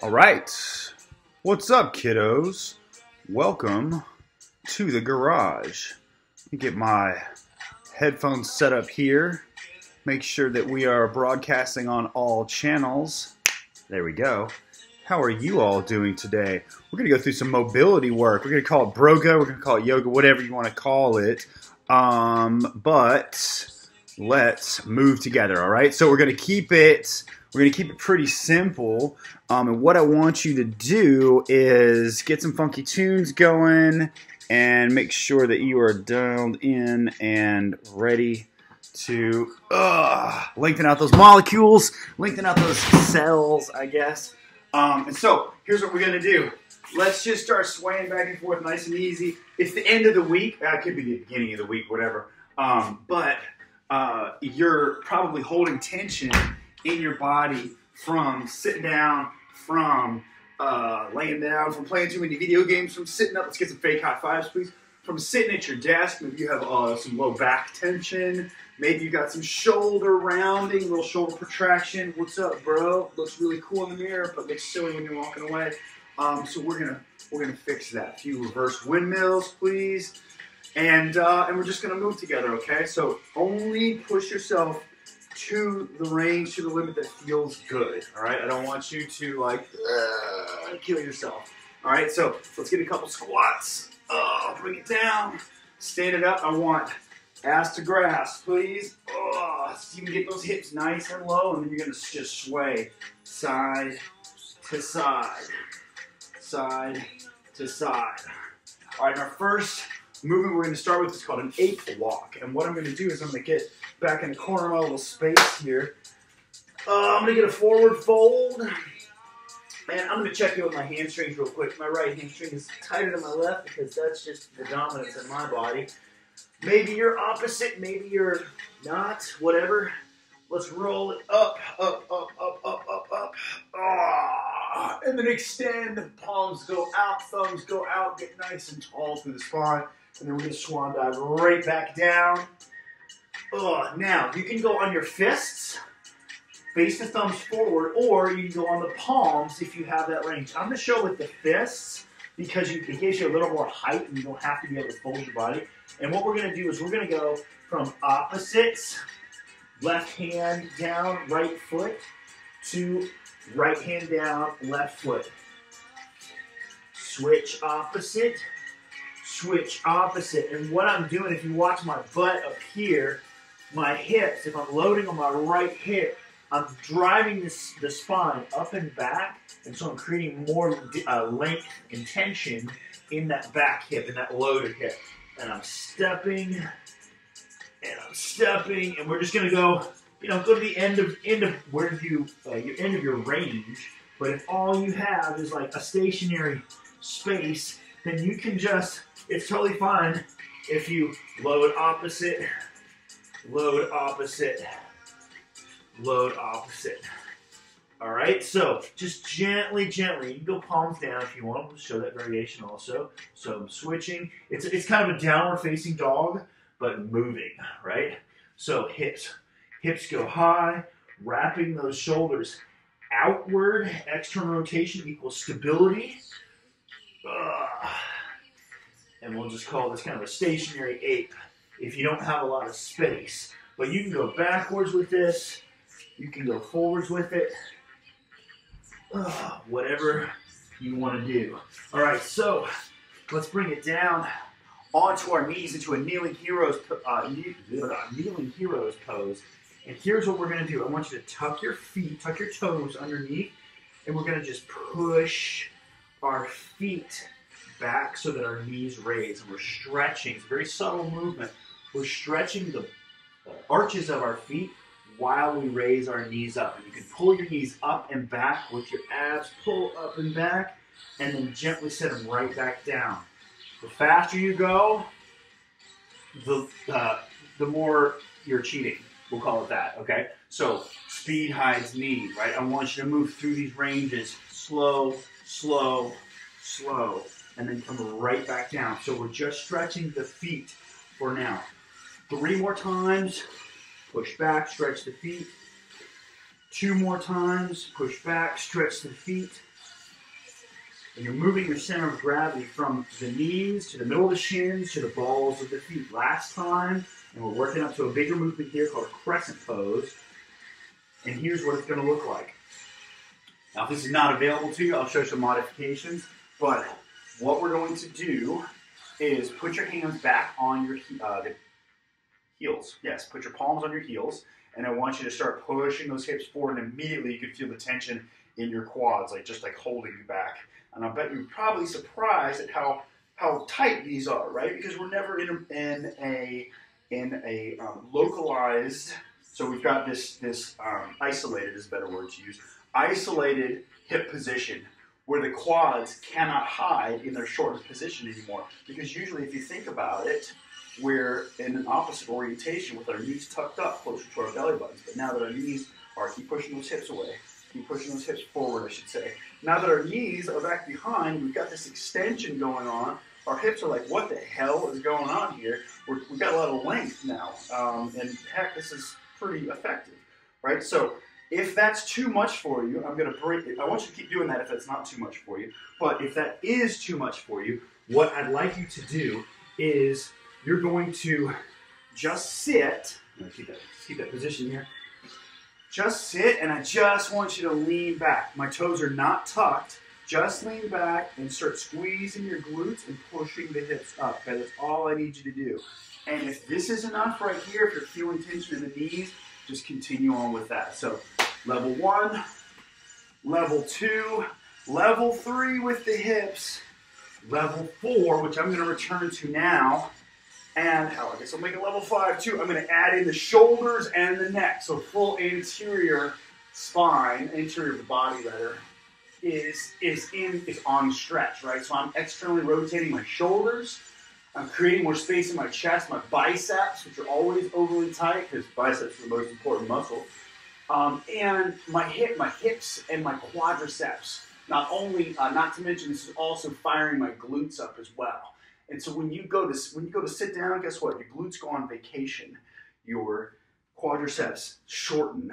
All right. What's up, kiddos? Welcome to the garage. Let me get my headphones set up here. Make sure that we are broadcasting on all channels. There we go. How are you all doing today? We're going to go through some mobility work. We're going to call it broga, we're going to call it yoga, whatever you want to call it. Um, but let's move together, all right? So we're going to keep it we're going to keep it pretty simple. Um, and what I want you to do is get some funky tunes going and make sure that you are dialed in and ready to uh, lengthen out those molecules, lengthen out those cells, I guess. Um, and so here's what we're going to do. Let's just start swaying back and forth nice and easy. It's the end of the week. Uh, it could be the beginning of the week, whatever. Um, but uh, you're probably holding tension in your body from sitting down, from uh, laying down, from playing too many video games, from sitting up. Let's get some fake high fives, please. From sitting at your desk, maybe you have uh, some low back tension. Maybe you got some shoulder rounding, little shoulder protraction. What's up, bro? Looks really cool in the mirror, but looks silly when you're walking away. Um, so we're gonna we're gonna fix that. A few reverse windmills, please. And uh, and we're just gonna move together, okay? So only push yourself to the range, to the limit that feels good. All right, I don't want you to like uh, kill yourself. All right, so let's get a couple squats. Oh, bring it down. Stand it up. I want ass to grass, please. Oh, you can get those hips nice and low, and then you're gonna just sway side to side, side to side. All right, our first movement we're gonna start with is called an ape walk, and what I'm gonna do is I'm gonna get back in the corner of my little space here. Uh, I'm gonna get a forward fold. Man, I'm gonna check in with my hamstrings real quick. My right hamstring is tighter than my left because that's just the dominance in my body. Maybe you're opposite, maybe you're not, whatever. Let's roll it up, up, up, up, up, up, up. Ah, and then extend. Palms go out, thumbs go out. Get nice and tall through the spine. And then we're gonna swan dive right back down. Ugh. Now, you can go on your fists, face the thumbs forward, or you can go on the palms if you have that range. I'm going to show with the fists because you, it gives you a little more height and you don't have to be able to fold your body. And what we're going to do is we're going to go from opposites, left hand down, right foot, to right hand down, left foot. Switch opposite, switch opposite. And what I'm doing, if you watch my butt up here, my hips, if I'm loading on my right hip, I'm driving this, the spine up and back, and so I'm creating more uh, length and tension in that back hip, in that loaded hip. And I'm stepping, and I'm stepping, and we're just gonna go, you know, go to the end of end of where you uh, your end of your range. But if all you have is like a stationary space, then you can just, it's totally fine if you load opposite load opposite, load opposite. All right, so just gently, gently. You can go palms down if you want. We'll show that variation also. So I'm switching. It's, it's kind of a downward facing dog, but moving, right? So hips, hips go high, wrapping those shoulders outward. External rotation equals stability. And we'll just call this kind of a stationary ape if you don't have a lot of space. But you can go backwards with this. You can go forwards with it. Ugh, whatever you want to do. All right, so let's bring it down onto our knees into a kneeling heroes uh, kneeling heroes pose. And here's what we're going to do. I want you to tuck your feet, tuck your toes underneath, and we're going to just push our feet back so that our knees raise. And we're stretching. It's a very subtle movement. We're stretching the arches of our feet while we raise our knees up. And you can pull your knees up and back with your abs, pull up and back, and then gently set them right back down. The faster you go, the, uh, the more you're cheating. We'll call it that, okay? So speed hides need, right? I want you to move through these ranges slow, slow, slow, and then come right back down. So we're just stretching the feet for now. Three more times, push back, stretch the feet. Two more times, push back, stretch the feet. And you're moving your center of gravity from the knees to the middle of the shins to the balls of the feet. Last time, and we're working up to a bigger movement here called crescent pose. And here's what it's going to look like. Now, if this is not available to you, I'll show some modifications. But what we're going to do is put your hands back on your uh, heels. Yes, put your palms on your heels. And I want you to start pushing those hips forward. And immediately you can feel the tension in your quads, like just like holding you back. And I bet you're probably surprised at how how tight these are, right? Because we're never in a, in a in a um, localized. So we've got this this um, isolated is a better word to use. Isolated hip position where the quads cannot hide in their shortened position anymore. Because usually, if you think about it, we're in an opposite orientation with our knees tucked up closer to our belly buttons. But now that our knees are, keep pushing those hips away, keep pushing those hips forward, I should say. Now that our knees are back behind, we've got this extension going on. Our hips are like, what the hell is going on here? we have got a lot of length now. Um, and heck, this is pretty effective, right? So if that's too much for you, I'm going to break it. I want you to keep doing that if that's not too much for you. But if that is too much for you, what I'd like you to do is you're going to just sit. Keep that, keep that position here. Just sit, and I just want you to lean back. My toes are not tucked. Just lean back and start squeezing your glutes and pushing the hips up. Okay, that's all I need you to do. And if this is enough right here, if you're feeling tension in the knees, just continue on with that. So level one, level two, level three with the hips, level four, which I'm going to return to now, and oh, I guess I'll make it level five too. I'm going to add in the shoulders and the neck. So full anterior spine, anterior of the body rather, is is in is on stretch, right? So I'm externally rotating my shoulders. I'm creating more space in my chest, my biceps, which are always overly tight because biceps are the most important muscle, um, and my hip, my hips, and my quadriceps. Not only, uh, not to mention, this is also firing my glutes up as well. And so when you go to when you go to sit down, guess what? Your glutes go on vacation. Your quadriceps shorten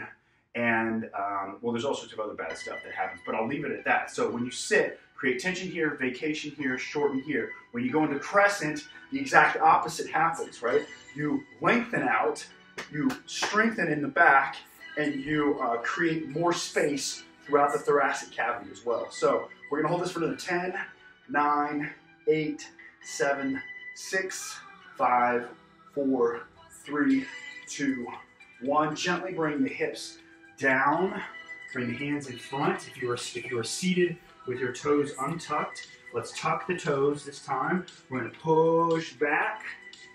and um, well, there's all sorts of other bad stuff that happens, but I'll leave it at that. So when you sit, create tension here, vacation here, shorten here. When you go into crescent, the exact opposite happens, right? You lengthen out, you strengthen in the back, and you uh, create more space throughout the thoracic cavity as well. So we're gonna hold this for another 10, 9, 8, 7, 6, 5, 4, 3, 2, 1. Gently bring the hips down. Bring the hands in front. If you are if you are seated with your toes untucked, let's tuck the toes this time. We're to push back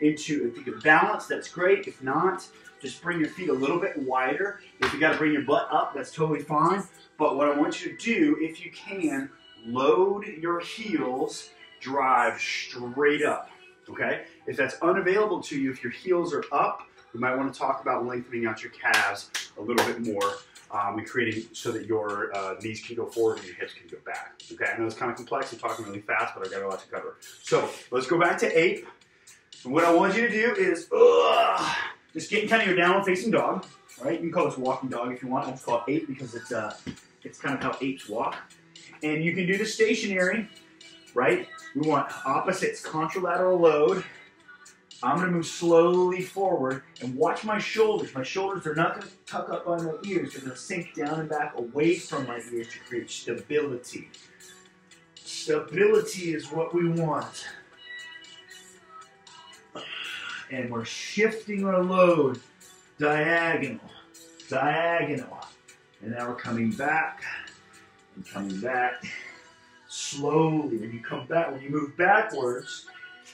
into. If you can balance, that's great. If not, just bring your feet a little bit wider. If you got to bring your butt up, that's totally fine. But what I want you to do, if you can, load your heels, drive straight up. Okay? If that's unavailable to you, if your heels are up, we might want to talk about lengthening out your calves a little bit more um, and creating so that your uh, knees can go forward and your hips can go back. Okay, I know it's kind of complex. I'm talking really fast, but I've got a lot to cover. So let's go back to ape. And what I want you to do is uh, just getting kind of your downward facing dog. Right? You can call this walking dog if you want. Just call it ape because it's uh, it's kind of how apes walk. And you can do the stationary. Right? We want opposites, contralateral load. I'm going to move slowly forward and watch my shoulders. My shoulders are not to tuck up on my ears. They're to sink down and back away from my ears to create stability. Stability is what we want. And we're shifting our load diagonal, diagonal. And now we're coming back and coming back slowly. When you come back, when you move backwards,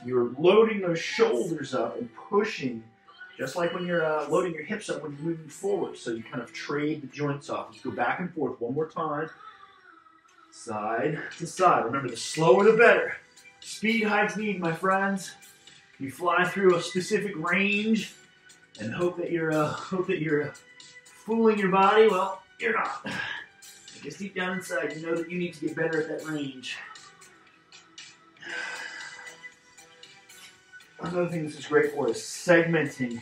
you're loading those shoulders up and pushing, just like when you're uh, loading your hips up when you're moving forward. So you kind of trade the joints off. Let's go back and forth one more time. Side to side. Remember, the slower the better. Speed hides need, my friends. You fly through a specific range and hope that you're uh, hope that you're fooling your body. Well, you're not. Guess deep down inside, you know that you need to get better at that range. Another thing this is great for is segmenting,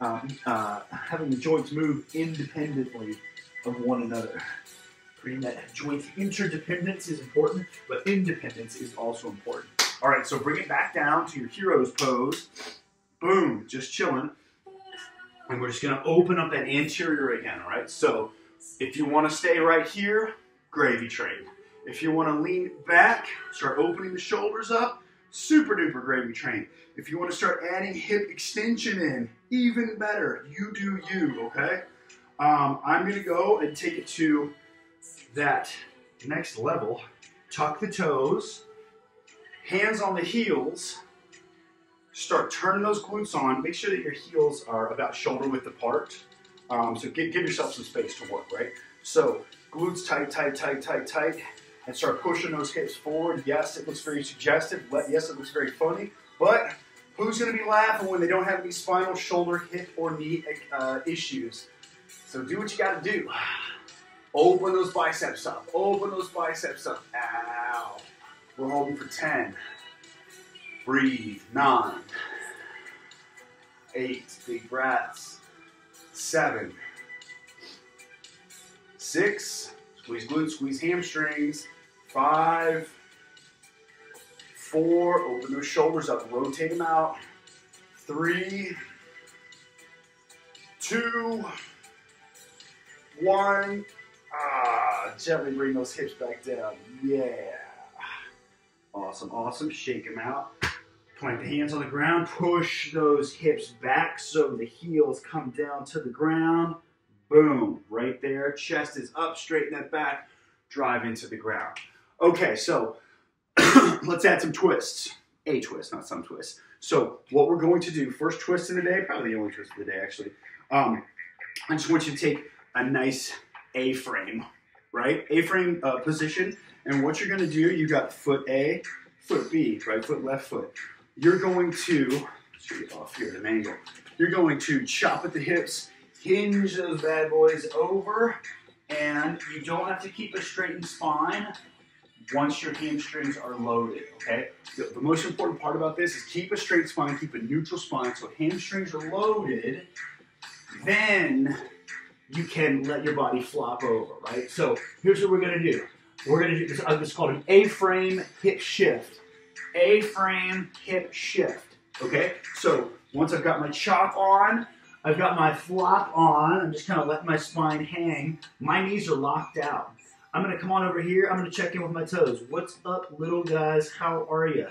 uh, uh, having the joints move independently of one another. creating that joint interdependence is important, but independence is also important. All right, so bring it back down to your hero's pose. Boom, just chilling. And we're just gonna open up that anterior again, all right? So if you wanna stay right here, gravy train. If you wanna lean back, start opening the shoulders up, super duper gravy train. If you wanna start adding hip extension in, even better, you do you, okay? Um, I'm gonna go and take it to that next level. Tuck the toes, hands on the heels, start turning those glutes on. Make sure that your heels are about shoulder width apart. Um, so give, give yourself some space to work, right? So glutes tight, tight, tight, tight, tight, and start pushing those hips forward. Yes, it looks very suggestive. Yes, it looks very funny. But who's going to be laughing when they don't have any spinal, shoulder, hip, or knee uh, issues? So do what you got to do. Open those biceps up. Open those biceps up. Ow. We're holding for 10. Breathe. Nine. Eight. Big breaths. Seven. Six. Squeeze glutes, squeeze hamstrings. Five. Four. Open those shoulders up. Rotate them out. Three. Two. One. Ah, gently bring those hips back down. Yeah. Awesome, awesome. Shake them out. Plant the hands on the ground. Push those hips back so the heels come down to the ground. Boom, right there. Chest is up, straighten that back, drive into the ground. Okay, so let's add some twists. A twist, not some twists. So what we're going to do, first twist in the day, probably the only twist of the day actually. Um, I just want you to take a nice A-frame, right? A-frame uh, position. And what you're going to do, you got foot A, foot B, right foot, left foot. You're going to, get off here at an angle. You're going to chop at the hips, hinge those bad boys over, and you don't have to keep a straightened spine once your hamstrings are loaded, okay? The, the, most important part about this is keep a straight spine, keep a neutral spine, so hamstrings are loaded, then you can let your body flop over, right? So here's what we're gonna do. We're gonna do this, uh, is called an A-frame hip shift. A-frame hip shift, okay? So once I've got my chop on, I've got my flop on, I'm just kind of letting my spine hang. My knees are locked out. I'm gonna come on over here, I'm gonna check in with my toes. What's up, little guys, how are you?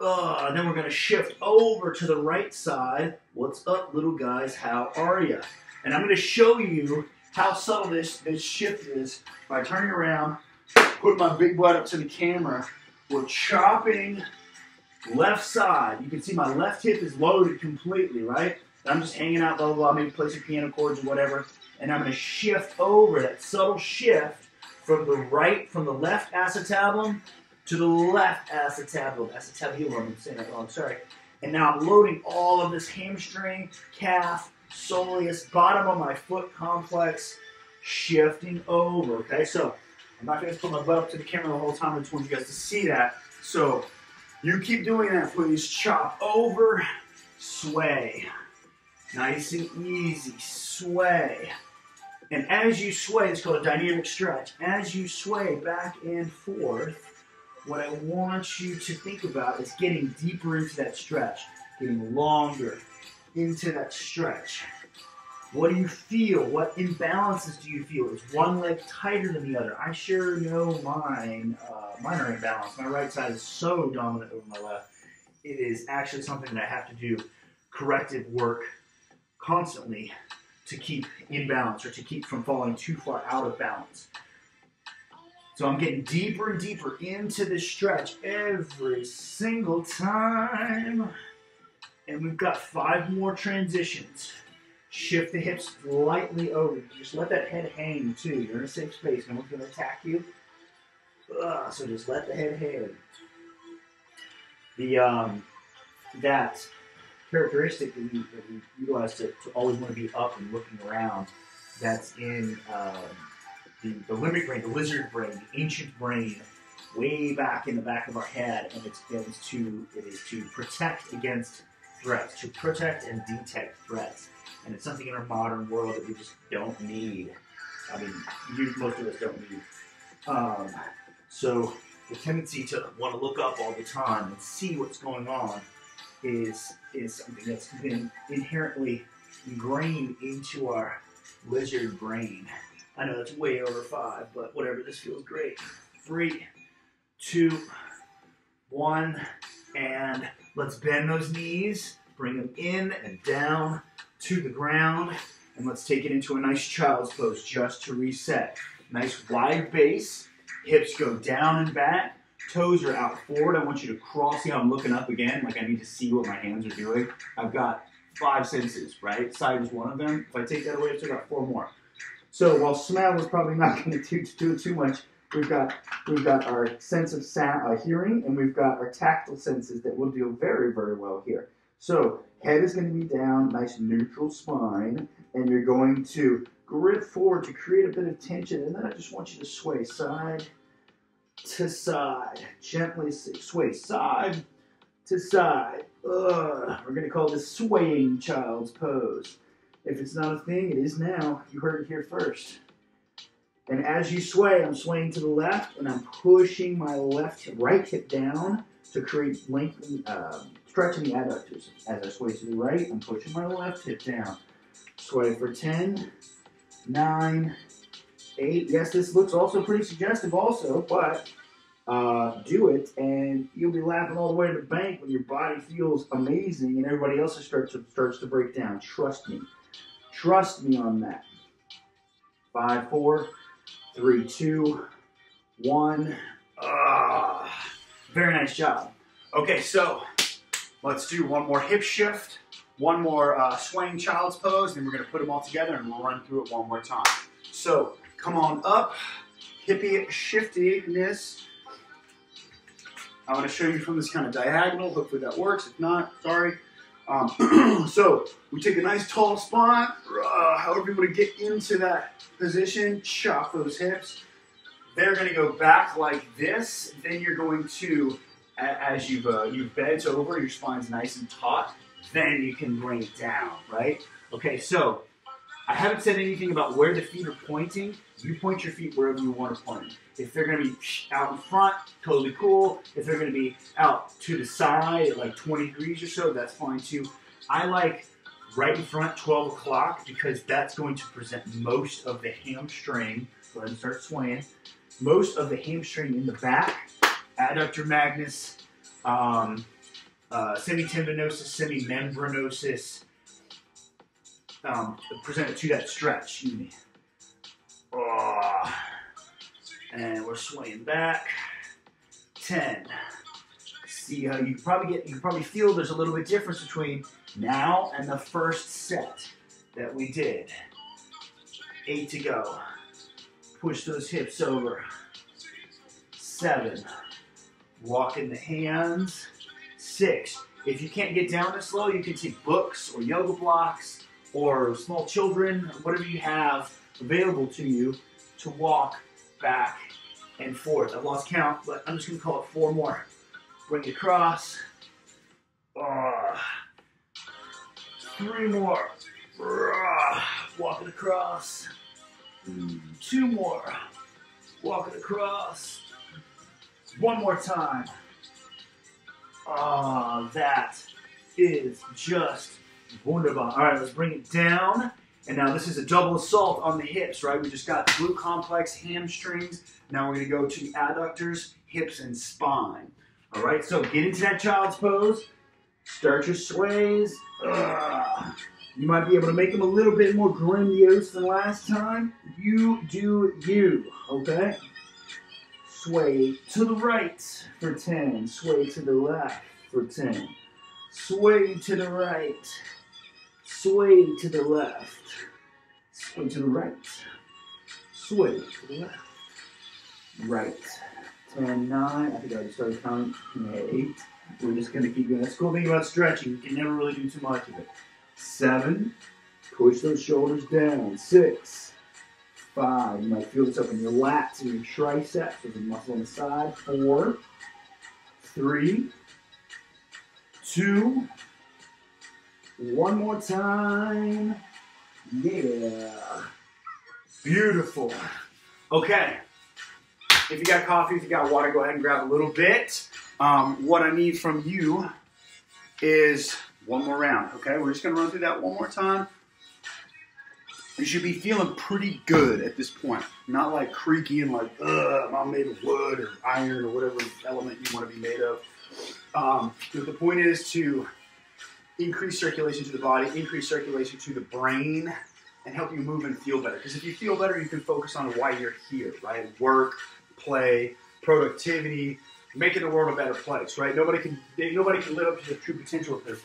Uh, then we're gonna shift over to the right side. What's up, little guys, how are you? And I'm going to show you how subtle this, this shift is by turning around, put my big butt up to the camera. We're chopping left side. You can see my left hip is loaded completely, right? I'm just hanging out, blah, blah, blah, maybe play some piano chords or whatever. And I'm going to shift over, that subtle shift from the right, from the left acetabulum to the left acetabulum. Acetabulum, I'm saying that wrong, sorry. And now I'm loading all of this hamstring, calf, soleus, bottom of my foot complex, shifting over. Okay, so I'm not going to put my butt up to the camera the whole time. I just want you guys to see that. So you keep doing that, please. Chop over, sway. Nice and easy, sway. And as you sway, it's called a dynamic stretch. As you sway back and forth, what I want you to think about is getting deeper into that stretch, getting longer, into that stretch. What do you feel? What imbalances do you feel? Is one leg tighter than the other? I sure know mine. Uh, mine are imbalanced. My right side is so dominant over my left. It is actually something that I have to do corrective work constantly to keep in balance or to keep from falling too far out of balance. So I'm getting deeper and deeper into this stretch every single time. And we've got five more transitions. Shift the hips slightly over. Just let that head hang too. You're in a safe space. No one's going to attack you. Ugh, so just let the head hang. The um, that characteristic that we, that we utilize to, to always want to be up and looking around. That's in um, the, the limbic brain, the lizard brain, the ancient brain, way back in the back of our head, and it's, it is to it is to protect against threats, to protect and detect threats. And it's something in our modern world that we just don't need. I mean, you, most of us don't need. Um, so the tendency to want to look up all the time and see what's going on is is something that's been inherently ingrained into our lizard brain. I know that's way over five, but whatever. This feels great. Three, two, one, and let's bend those knees. Bring them in and down to the ground, and let's take it into a nice child's pose just to reset. Nice wide base. Hips go down and back. Toes are out forward. I want you to cross. See how I'm looking up again? Like I need to see what my hands are doing. I've got five senses, right? Sight is one of them. If I take that away, I've still got four more. So while smell is probably not going to do, do too much, we've got we've got our sense of sound, uh, hearing, and we've got our tactile senses that will do very very well here. So head is going to be down, nice neutral spine, and you're going to grip forward to create a bit of tension, and then I just want you to sway side to side, gently sway side to side. Ugh. We're going to call this swaying child's pose. If it's not a thing, it is now. You heard it here first. And as you sway, I'm swaying to the left, and I'm pushing my left right hip down to create lengthening, uh, stretching the adductors. As I sway to the right, I'm pushing my left hip down. Sway for 10, 9, 8. Yes, this looks also pretty suggestive also, but uh, do it, and you'll be laughing all the way to the bank when your body feels amazing and everybody else starts to, starts to break down. Trust me. Trust me on that. Five, four, three, two, one. Ah, very nice job. Okay, so let's do one more hip shift, one more uh, swaying child's pose, and we're to put them all together and we'll run through it one more time. So come on up, hippie shiftiness. I want to show you from this kind of diagonal. Hopefully that works. If not, sorry. Um, so we take a nice tall spot. Uh, however you want to get into that position, chop those hips. They're going to go back like this. Then you're going to, as you've uh, you've bent over, your spine's nice and taut. Then you can bring it down, right? Okay, so I haven't said anything about where the feet are pointing. You point your feet wherever you want to point. If they're going to be out in front, totally cool. If they're going to be out to the side like 20 degrees or so, that's fine too. I like right in front, 12 o'clock, because that's going to present most of the hamstring. Go ahead and start swaying. Most of the hamstring in the back, adductor magnus, um, uh, semitendinosus, semimembranosus, um, presented to that stretch. Oh. And we're swaying back. Ten. See how you probably get you probably feel there's a little bit difference between now and the first set that we did. Eight to go. Push those hips over. Seven. Walk in the hands. Six. If you can't get down this low, you can take books or yoga blocks or small children, whatever you have available to you to walk back and forth. I've lost count, but I'm just to call it four more. Bring it across. Uh, three more. Uh, walk it across. Two more. Walk it across. One more time. Ah, uh, that is just wunderbar. All right, let's bring it down. And now this is a double assault on the hips, right? We just got glute complex, hamstrings. Now we're gonna go to the adductors, hips, and spine. All right, so get into that child's pose. Start your sways. Ugh. You might be able to make them a little bit more grandiose than last time. You do you, okay? Sway to the right for 10. Sway to the left for 10. Sway to the right. Sway to the left. Sway to the right. Sway to the left. Right. 10, 9. I think I already started counting. 8. We're just going to keep going. That's cool thing about stretching. You can never really do too much of it. 7. Push those shoulders down. 6. 5. You might feel this up in your lats and your triceps. There's a muscle on the side. 4. 3. Two. One more time. Yeah. Beautiful. Okay. If you got coffee, if you got water, go ahead and grab a little bit. Um, what I need from you is one more round. Okay, we're just gonna run through that one more time. You should be feeling pretty good at this point. Not like creaky and like, ugh, I'm made of wood or iron or whatever element you want to be made of. Um, the point is to increase circulation to the body, increase circulation to the brain, and help you move and feel better. Because if you feel better, you can focus on why you're here, right? Work, play, productivity, making the world a better place, right? Nobody can nobody can live up to their true potential if they're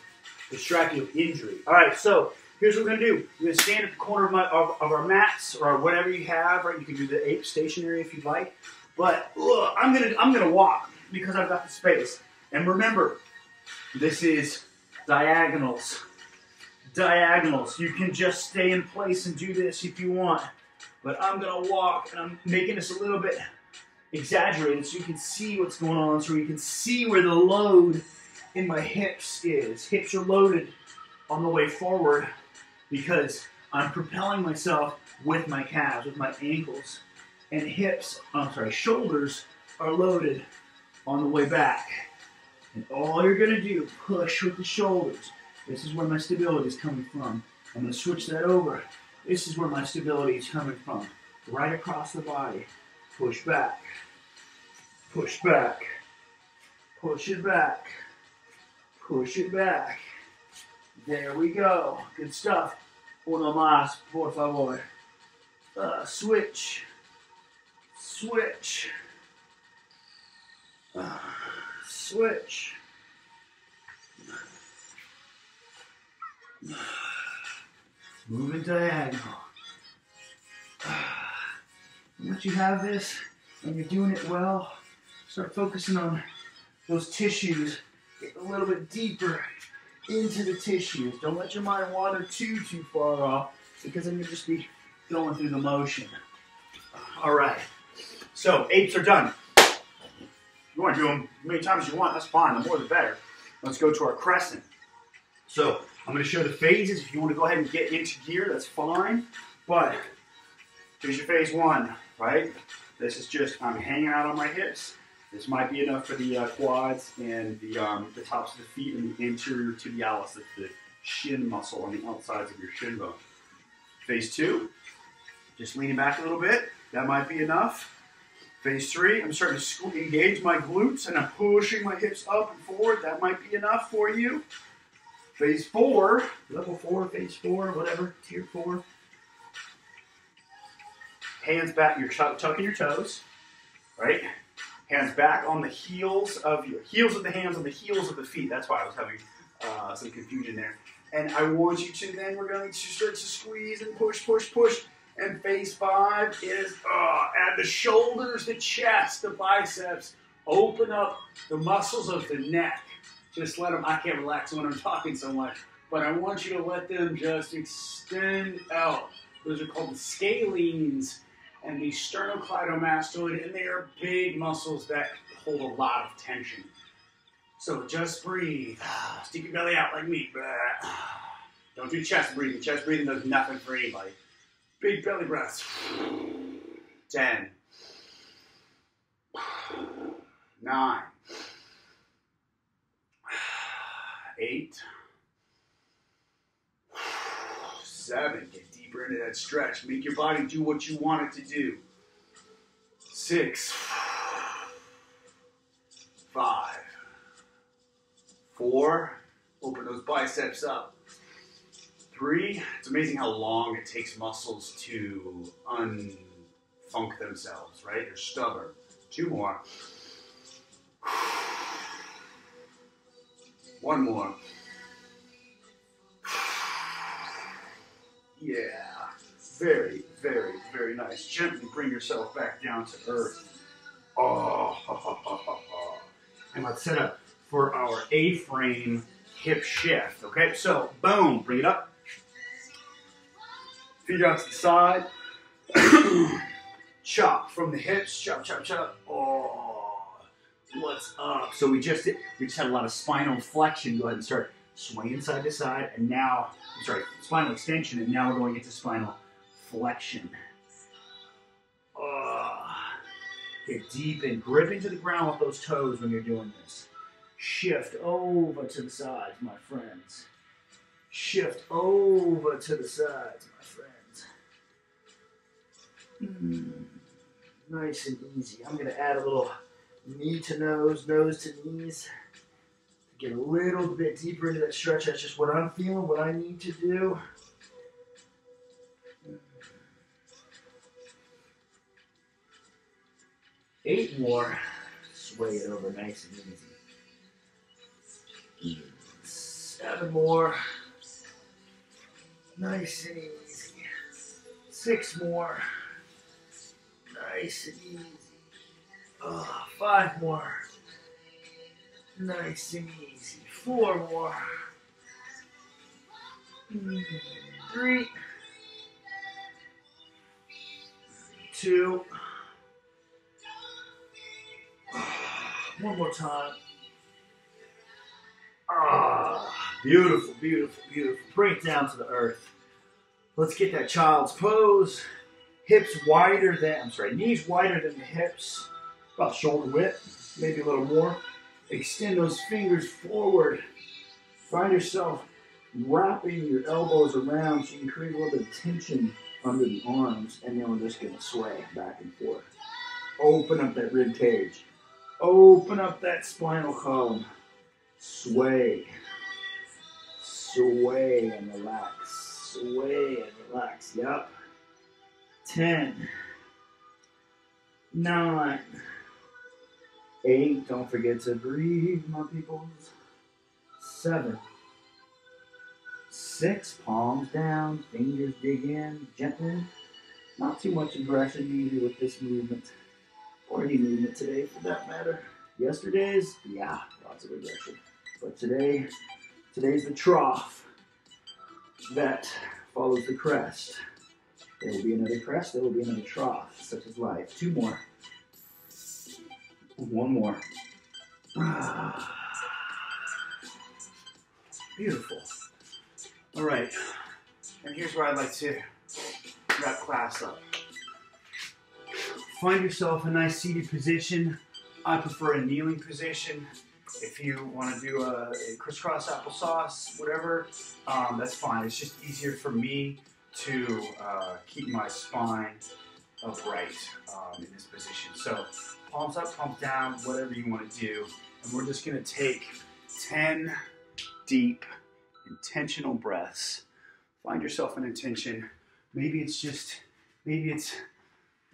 distracted with injury. All right, so here's what we're gonna do. We're gonna stand at the corner of, my, of, of our mats or whatever you have, right? You can do the ape stationary if you'd like, but ugh, I'm gonna I'm gonna walk because I've got the space. And remember, this is diagonals. Diagonals. You can just stay in place and do this if you want. But I'm gonna walk and I'm making this a little bit exaggerated so you can see what's going on, so you can see where the load in my hips is. Hips are loaded on the way forward because I'm propelling myself with my calves, with my ankles. And hips, I'm sorry, shoulders are loaded on the way back. And all you're gonna do, push with the shoulders. This is where my stability is coming from. I'm gonna switch that over. This is where my stability is coming from. Right across the body. Push back. Push back. Push it back. Push it back. There we go. Good stuff. Uno más, por favor. Uh, switch. Switch. Uh, switch. Moving diagonal. Once you have this and you're doing it well, start focusing on those tissues. Get a little bit deeper into the tissues. Don't let your mind wander too, too far off because then you'll just be going through the motion. All right. So, apes are done. Want to do them as many times as you want, that's fine. The more the better. Let's go to our crescent. So, I'm going to show the phases. If you want to go ahead and get into gear, that's fine. But, here's your phase one, right? This is just, I'm hanging out on my hips. This might be enough for the uh, quads and the, um, the tops of the feet and the anterior tibialis, the, the shin muscle on the outsides of your shin bone. Phase two, just leaning back a little bit. That might be enough. Phase three, I'm starting to engage my glutes and I'm pushing my hips up and forward. That might be enough for you. Phase four, level four, phase four, whatever, tier four. Hands back, you're tucking your toes, right? Hands back on the heels of your heels of the hands on the heels of the feet. That's why I was having uh, some confusion there. And I want you to then we're going to start to squeeze and push, push, push. And phase five is uh, at the shoulders, the chest, the biceps. Open up the muscles of the neck. Just let them. I can't relax when I'm talking so much, but I want you to let them just extend out. Those are called the scalenes and the sternocleidomastoid, and they are big muscles that hold a lot of tension. So just breathe. Stick your belly out like me. Don't do chest breathing. Chest breathing does nothing for anybody. Big belly breaths. Ten. Nine. Eight. Seven. Get deeper into that stretch. Make your body do what you want it to do. Six. Five. Four. Open those biceps up. Three. It's amazing how long it takes muscles to unfunk themselves, right? They're stubborn. Two more. One more. Yeah. Very, very, very nice. Gently bring yourself back down to earth. Oh, and let's set up for our A-frame hip shift. Okay, so boom, bring it up. Feet out to the side. chop from the hips. Chop, chop, chop. Oh, what's up? So we just did, we just had a lot of spinal flexion. Go ahead and start swinging side to side, and now I'm sorry, spinal extension, and now we're going into spinal flexion. Oh, Get deep in. Grip into the ground with those toes when you're doing this. Shift over to the sides, my friends. Shift over to the sides, my friends. Mm, nice and easy. I'm going to add a little knee to nose, nose to knees. Get a little bit deeper into that stretch. That's just what I'm feeling, what I need to do. Eight more. Sway it over nice and easy. Seven more. Nice and easy. Six more. Nice and easy. Oh, five more. Nice and easy. Four more. Three. Two. One more time. Ah, beautiful, beautiful, beautiful. Bring it down to the earth. Let's get that child's pose hips wider than, I'm sorry, knees wider than the hips, about shoulder width, maybe a little more. Extend those fingers forward. Find yourself wrapping your elbows around so you can create a little bit of tension under the arms, and then we're just gonna sway back and forth. Open up that rib cage. Open up that spinal column. Sway. Sway and relax. Sway and relax. Yep. 10, 9, 8, don't forget to breathe, my peoples. 7, 6, palms down, fingers dig in, gently. Not too much aggression needed with this movement, or any movement today for that matter. Yesterday's, yeah, lots of aggression. But today, today's the trough that follows the crest. There will be another crest, there will be another trough, such as life. Two more. One more. Ah. Beautiful. All right, and here's where I'd like to wrap class up. Find yourself a nice seated position. I prefer a kneeling position. If you want to do a, a crisscross applesauce, whatever, um, that's fine. It's just easier for me to uh, keep my spine upright um, in this position. So palms up, palms down, whatever you want to do. And we're just going to take 10 deep, intentional breaths. Find yourself an intention. Maybe it's just, maybe it's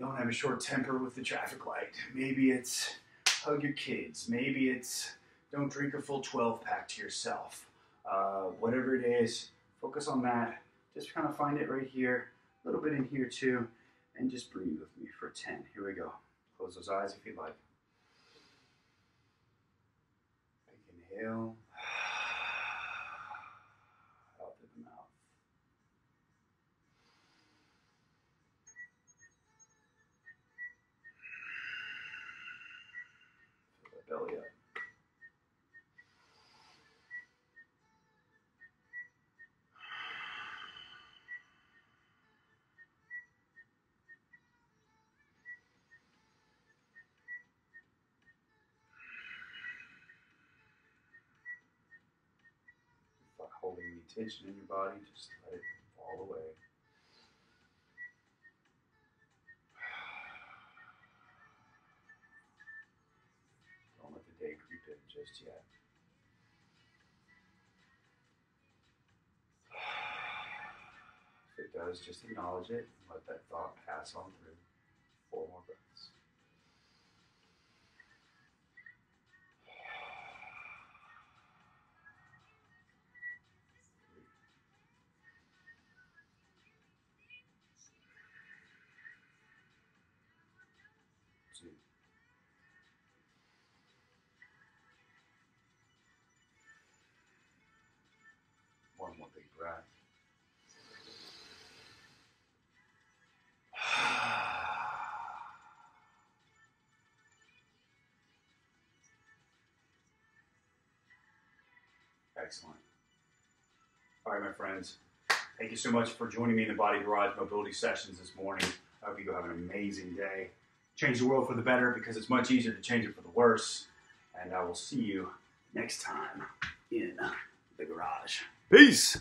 don't have a short temper with the traffic light. Maybe it's hug your kids. Maybe it's don't drink a full 12 pack to yourself. Uh, whatever it is, focus on that. Just kind of find it right here, a little bit in here too, and just breathe with me for 10. Here we go. Close those eyes if you'd like. Big inhale. Out through the mouth. Belly up. Holding any tension in your body, just let it fall away. Don't let the day creep in just yet. If it does, just acknowledge it and let that thought pass on through. Four more breaths. Breath. Excellent. All right, my friends. Thank you so much for joining me in the Body Garage Mobility Sessions this morning. I hope you have an amazing day. change the world for the better because it's much easier to change it for the worse. And I will see you next time in the garage. Peace.